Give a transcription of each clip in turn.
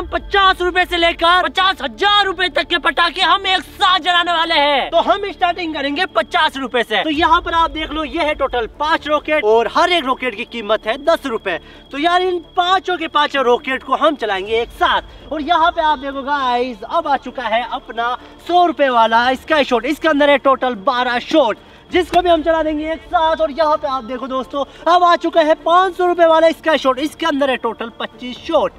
हम पचास रूपए से लेकर पचास हज़ार रूपए तक के पटाखे हम एक साथ जलाने वाले हैं। तो हम स्टार्टिंग करेंगे पचास रूपए से। तो यहाँ पर आप देख लो, ये है टोटल पाँच रॉकेट और हर एक रॉकेट की कीमत है दस रूपए। तो यार इन पाँचों के पाँचों रॉकेट को हम चलाएँगे एक साथ। और यहाँ पे आप देखो गाइस अब आ चुका है अपना सौ रुपए वाला स्काई शॉट इसके अंदर है टोटल बारह शॉट जिसको भी हम चला देंगे एक साथ। और यहाँ पे आप देखो दोस्तों, अब आ चुका है पाँच सौ रुपए वाला स्काई शॉट इसके अंदर है टोटल पच्चीस शॉट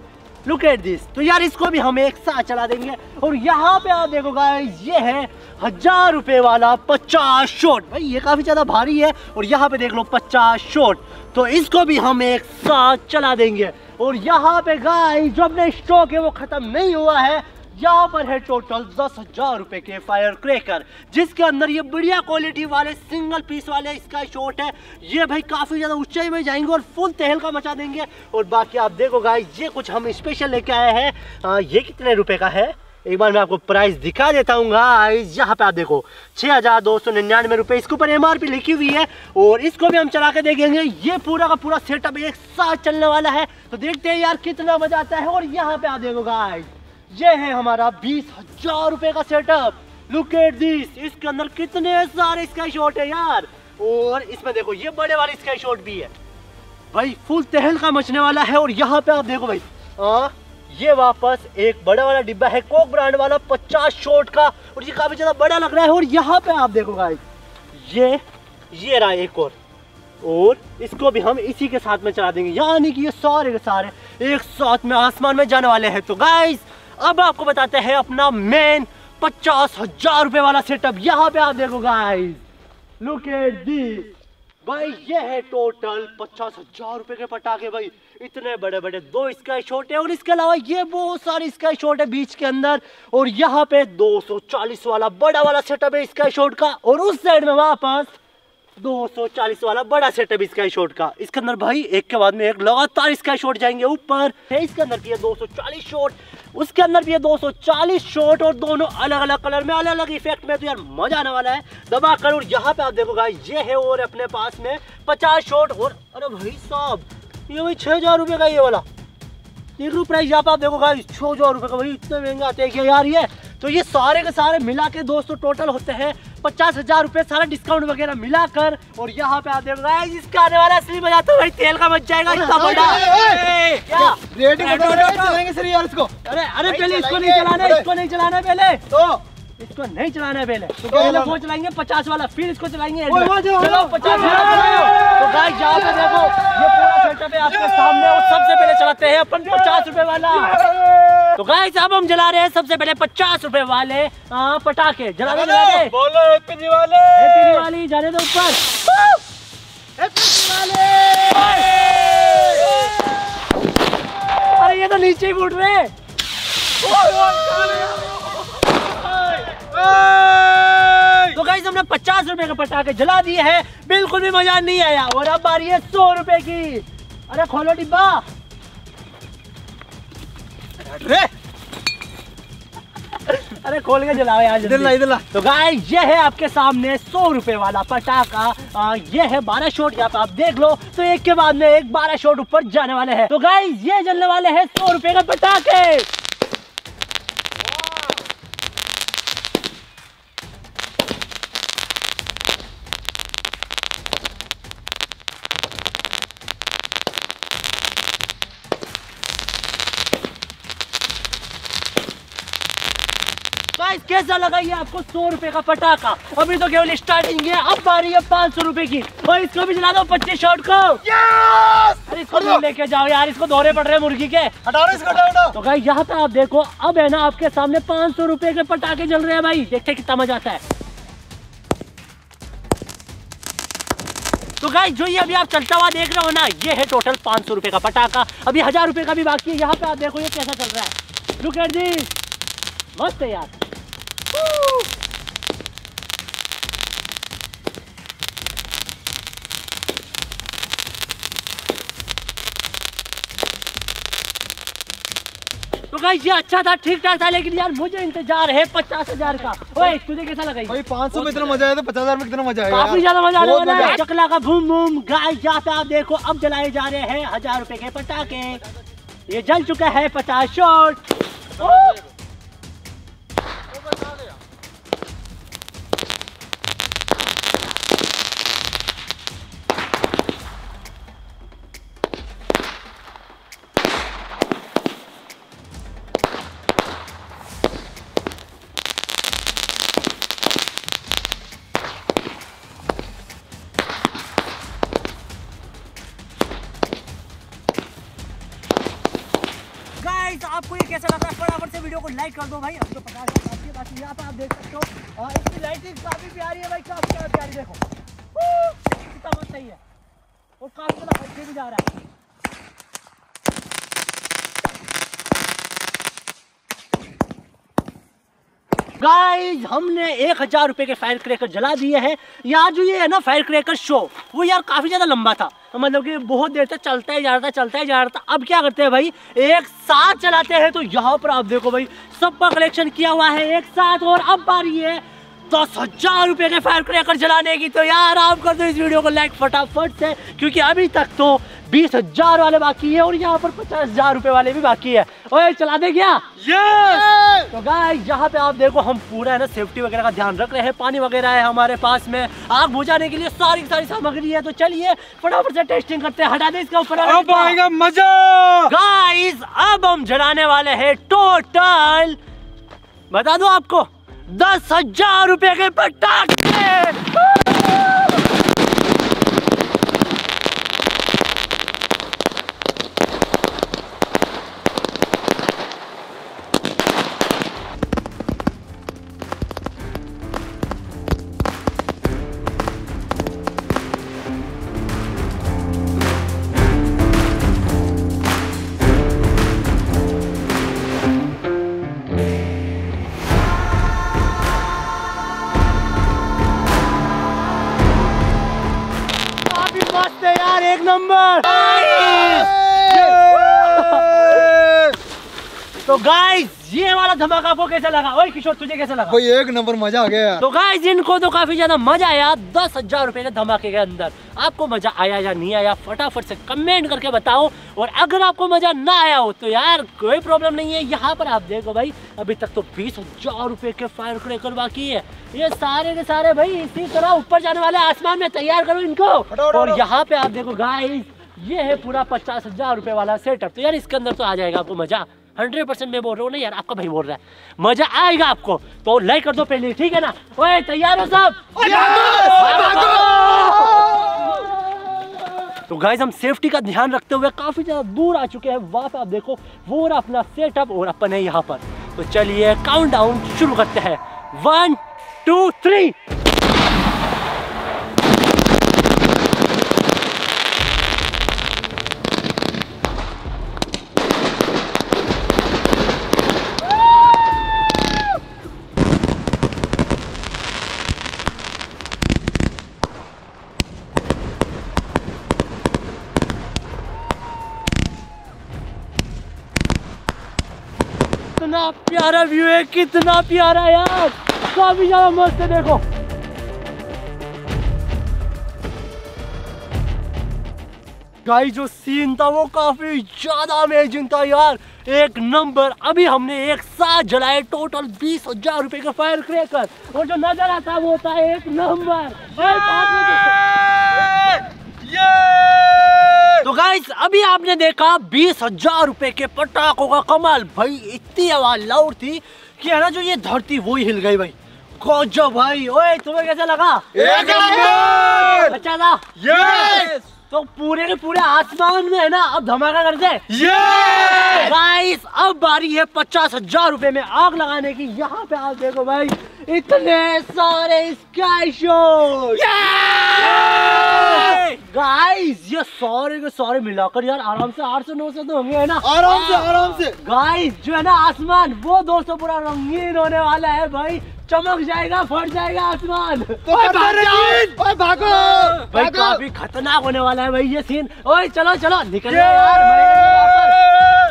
लुक एट दिस तो यार इसको भी हम एक साथ चला देंगे। और यहाँ पे आप देखो गाइस ये है हज़ार रुपए वाला पचास शॉट भाई, ये काफ़ी ज़्यादा भारी है। और यहाँ पे देख लो पचास शॉट तो इसको भी हम एक साथ चला देंगे। और यहाँ पे गाय जो अपने स्टॉक है, वो खत्म नहीं हुआ है। यहाँ पर है टोटल दस हज़ार रुपए के फायर क्रेकर जिसके अंदर ये बढ़िया क्वालिटी वाले सिंगल पीस वाले इसका शॉट है। ये भाई काफ़ी ज़्यादा ऊंचाई में जाएँगे और फुल तहलका मचा देंगे। और बाकी आप देखो गाइस ये कुछ हम स्पेशल लेके आए हैं। ये कितने रुपए का है? एक बार मैं आपको प्राइस दिखा देता हूँ गाइस यहाँ पे आप देखो, छह हज़ार दो सौ निन्यानवे रुपए इसके ऊपर एमआरपी लिखी हुई है और इसको भी हम चला के देखेंगे। ये पूरा का पूरा सेटअप एक साथ चलने वाला है। तो देखते हैं यार कितना मज़ा आता है और यहाँ पे आप देखो गाइस ये है हमारा बीस हज़ार रुपए का सेटअप लुक एट दिस इसके अंदर कितने सारे स्काई शॉट है यार। और इसमें देखो ये बड़े वाले स्काई शॉट भी है। भाई फुल तहल का मचने वाला है और यहाँ पे आप देखो भाई। आ, ये वापस एक बड़ा वाला डिब्बा है कोक ब्रांड वाला पचास शॉट का। और ये काफ़ी ज़्यादा बड़ा लग रहा है और यहाँ पे आप देखो गाइस ये ये रहा एक और। और इसको भी हम इसी के साथ में चला देंगे यानी कि ये सारे के सारे एक साथ में आसमान में जाने वाले हैं। तो गाइस अब आपको बताते हैं अपना मेन पचास हज़ार रुपए वाला सेटअप यहाँ पे आप देखो गाइस लुक एट दिस भाई, ये है टोटल पचास हज़ार रुपए के पटाखे, भाई। इतने बड़े बड़े दो स्काई शॉट है और इसके अलावा ये बहुत सारे स्काई शॉट है बीच के अंदर। और यहाँ पे 240 वाला बड़ा वाला सेटअप है स्काई शॉट का। और उस साइड में वापस 240 वाला बड़ा सेटअप स्काई शॉट का। इसके अंदर भाई, एक के बाद में एक लगातार स्काई शॉट जाएँगे ऊपर। है, इसके अंदर है 240 शॉट उसके अंदर भी है 240 शॉट और दोनों अलग अलग कलर में अलग अलग इफ़ेक्ट में तो यार मज़ा आने वाला है। दबा कर और यहाँ पे आप देखो गाइस ये है और अपने पास में 50 शॉट और, अरे भाई साहब, ये भाई छह हज़ार रुपये का ये वाला। तीन लो प्राइस यहाँ पे आप देखो गाइस छह हज़ार रुपये का भाई, इतने महँगा आते हैं यार ये? तो ये सारे के सारे मिला के दोस्तों टोटल होते हैं पचास हज़ार रुपए सारा डिस्काउंट वगैरह मिलाकर और यहाँ पे आप देख रहे हैं इसका आने वाला असली मज़ा तो भाई तेल का बच जाएगा इतना बड़ा। अरे अरे पहले इसको नहीं चलाना इसको नहीं चलाना पहले। तो। इसको नहीं चलाना है पहले। तो पहले वो चलाएँगे पचास वाला फिर इसको चलाएँगे। चलो पचास तो गाइस यहाँ पे देखो ये पूरा सेटअप है आपके सामने और सबसे पहले चलाते हैं अपन पचास रुपए वाला। तो गाइस अब हम जला रहे हैं सबसे पहले पचास रुपए वाले आ, पटाखे। जला दे जला दे। बोलो हैप्पी दिवाली हैप्पी दिवाली जाने दो ऊपर। अरे ये तो नीचे ही फूट रहे। तो गाइस हमने पचास रुपए के पटाखे जला दिए हैं। बिल्कुल भी मज़ा नहीं आया। और अब आ रही है सौ रुपए की। अरे खोलो डिब्बा। रे। अरे खोल के जलाओ यार इधर ला इधर ला। तो गाइस ये है आपके सामने सौ रुपए वाला पटाखा। ये है बारह शॉट यहाँ पे आप देख लो। तो एक के बाद में एक बारह शॉट ऊपर जाने वाले हैं। तो गाइस ये जलने वाले हैं सौ रुपए का पटाखे गाइस कैसा लगा ये आपको सौ रुपए का पटाखा? अभी तो केवल स्टार्टिंग है अब बारी है पाँच सौ रुपए की। और इसको भी जला दो पच्चीस शॉट को। अरे इसको लेके जाओ यार इसको दौरे पड़ रहे हैं मुर्गी के। हटाओ इसको हटाओ हटाओ तो भाई यहाँ पे आप देखो अब है ना आपके सामने पाँच सौ रुपए के पटाखे जल रहे हैं भाई। देखते कितना मज़ा आता है। तो गाइस जो ये अभी आप चलता हुआ देख रहे हो ना ये है टोटल पाँच सौ रुपए का पटाखा। अभी हज़ार रुपए का भी बाकी है। यहाँ पे आप देखो ये कैसा चल रहा है। लुक एट दिस मस्त है यार। तो गाइस ये अच्छा था ठीक ठाक था लेकिन यार मुझे इंतज़ार है पचास हज़ार का। ओए तुझे कैसा लगा? भाई 500 में इतना मज़ा आया तो 50000 में कितना मज़ा आया काफ़ी ज़्यादा मज़ा आने वाला है। आया। चकला का बूम गाइस यहाँ पे आप देखो अब जलाए जा रहे हैं हज़ार रुपए के पटाखे। ये जल चुका है पचास शॉट गाइस आपको ये कैसा लग फटाफट से वीडियो को लाइक कर दो भाई। अब तो पता है बाकी यहाँ पे आप देख सकते हो। और इसकी लाइटिंग काफ़ी प्यारी है भाई, काफ़ी प्यारी देखो। कितना मस्त सही है। और काफ़ी ज़्यादा हटके भी जा रहा है। गाइस हमने एक हज़ार रुपए के फायर क्रैकर जला दिए हैं। यार जो ये है ना फायर क्रैकर शो वो यार काफ़ी ज़्यादा लंबा था। तो मतलब कि बहुत देर तक चलता ही जा रहा था, चलता ही जा रहा था। अब क्या करते हैं भाई? एक साथ चलाते हैं। तो यहाँ पर आप देखो भाई, सबका कलेक्शन किया हुआ है एक साथ। और अब बारी है दस हज़ार रुपए के फायर क्रैकर जलाने की। तो यार आप कर दो इस वीडियो को लाइक फटाफट से, क्योंकि अभी तक तो बीस हज़ार वाले बाकी है और यहाँ पर पचास हज़ार रुपए वाले भी बाकी है। ओए चला दे क्या? यस तो गाइस यहाँ पे आप देखो हम पूरा है ना सेफ्टी वगैरह का ध्यान रख रहे हैं। पानी वगैरह है हमारे पास में। आग बुझाने के लिए सारी सारी सामग्री है। तो चलिए फटाफट से टेस्टिंग करते हैं। हटा दे इसका ऊपर अब आएगा मज़ा! गाइस अब हम जलाने वाले हैं टोटल बता दो आपको दस हज़ार रुपए के पटाखे! गाइस ये वाला धमाका आपको कैसा लगा? ओए किशोर तुझे कैसा लगा? भाई एक नंबर मज़ा आ गया यार। तो गाइस इनको तो काफ़ी ज़्यादा मज़ा आया दस हज़ार रुपए के धमाके के अंदर। आपको मज़ा आया या नहीं आया फटाफट से कमेंट करके बताओ। और अगर आपको मज़ा ना आया हो तो यार कोई प्रॉब्लम नहीं है। यहाँ पर आप देखो भाई अभी तक तो बीस हज़ार रुपए के फायर क्रैकर बाकी है। ये सारे के सारे भाई इसी तरह ऊपर जाने वाले आसमान में तैयार करो इनको। और यहाँ पे आप देखो गाइस ये है पूरा पचास हज़ार रुपए वाला सेटअप तो यार इसके अंदर तो आ जाएगा आपको मज़ा। हंड्रेड परसेंट मैं बोल रहा हूँ ना यार आपका भाई बोल रहा है। मज़ा आएगा आपको तो लाइक कर दो पहले ठीक है ना? ओए तैयार हो सब? तो गाइज़ हम सेफ्टी का ध्यान रखते हुए काफ़ी ज़्यादा दूर आ चुके हैं। वहाँ पे आप देखो वो रहा अपना सेटअप और अपन है यहाँ पर। तो चलिए काउंट डाउन शुरू करते हैं। वन टू थ्री कितना प्यारा व्यू है कितना प्यारा यार। काफ़ी ज़्यादा मस्त है देखो। गाइस जो सीन था वो काफ़ी ज़्यादा अमेजिंग था यार। एक नंबर अभी हमने एक साथ जलाए टोटल बीस हज़ार रुपए का फायर क्रैकर और जो नज़ारा था वो था एक नंबर गाइस अभी आपने देखा बीस हज़ार रुपए के पटाखों का कमाल। भाई इतनी आवाज़ लाउड थी कि है ना जो ये धरती वो ही हिल गई भाई। गजब भाई ओए तुम्हें कैसा लगा? एक अच्छा था? यस तो पूरे के पूरे आसमान में है ना अब धमाका कर दे। गाइस अब बारी है पचास हज़ार रूपए में आग लगाने की। यहाँ पे आप देखो भाई इतने सारे स्काई शो गाइस ये सारे के सारे मिलाकर यार आराम से आठ सौ नौ सौ तो होंगे है ना? आराम से आराम से। गाइस जो है ना आसमान वो दोस्तों पूरा रंगीन होने वाला है भाई। चमक जाएगा फट जाएगा आसमान। तो। ओए भागो। भाई काफ़ी खतरनाक होने वाला है भाई ये सीन ओए चलो चलो निकल यार।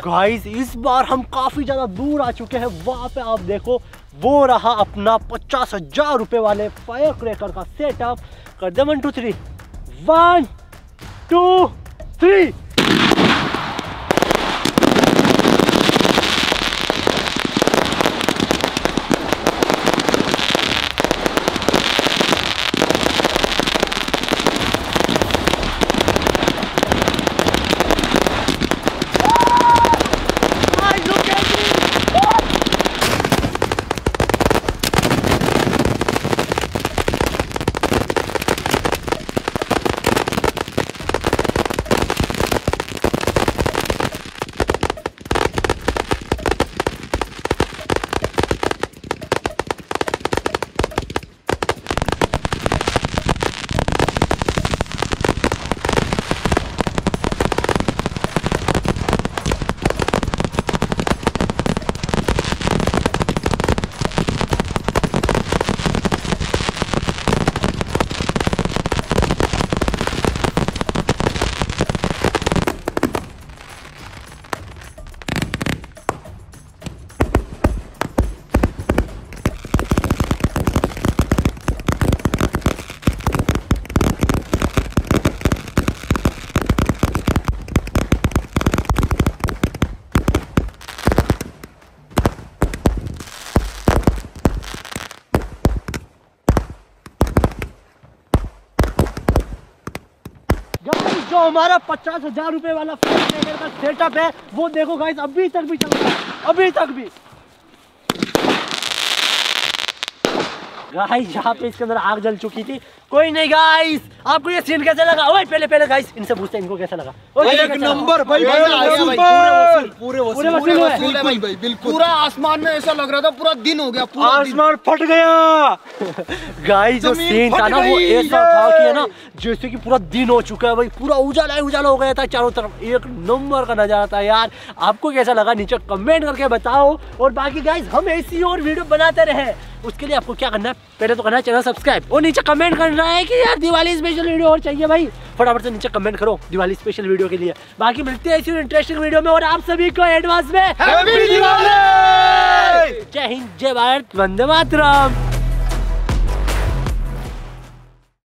गाइस इस बार हम काफ़ी ज़्यादा दूर आ चुके हैं। वहाँ पे आप देखो वो रहा अपना पचास हज़ार रुपए वाले फायर क्रैकर का सेटअप कर दे one two three one two three हमारा पचास हज़ार रुपए वाला का सेटअप है। वो देखो गाइस अभी तक भी चल रहा है। अभी तक भी। गाइस यहाँ पे इसके अंदर आग जल चुकी थी। कोई नहीं गाइस आपको ये सीन कैसा लगा? ओए पहले पहले गाइस इनसे पूछते हैं इनको कैसा लगा? ओए, एक नंबर भाई भाई, पूरे पूरे वसूल बिल्कुल भाई बिल्कुल। पूरा आसमान में ऐसा लग रहा था पूरा दिन हो गया पूरा आसमान फट गया। गाइस जो सीन था ना वो ऐसा था कि है ना जैसे कि पूरा दिन हो चुका है भाई पूरा उजाला ही उजाला हो गया था चारों तरफ़। एक नंबर का नज़ारा था यार। आपको कैसा लगा? नीचे कमेंट करके बताओ। और बाकी गाइस हम ऐसी और वीडियो बनाते रहे। उसके लिए आपको क्या करना है? पहले तो करना है चैनल सब्सक्राइब। और नीचे कमेंट करना है कि यार दिवाली स्पेशल वीडियो और चाहिए भाई। फटाफट से नीचे कमेंट करो दिवाली स्पेशल वीडियो के लिए। बाकी मिलते हैं ऐसी इंटरेस्टिंग वीडियो में और आप सभी को एडवांस में। जय हिंद जय भारत वंदे मातरम!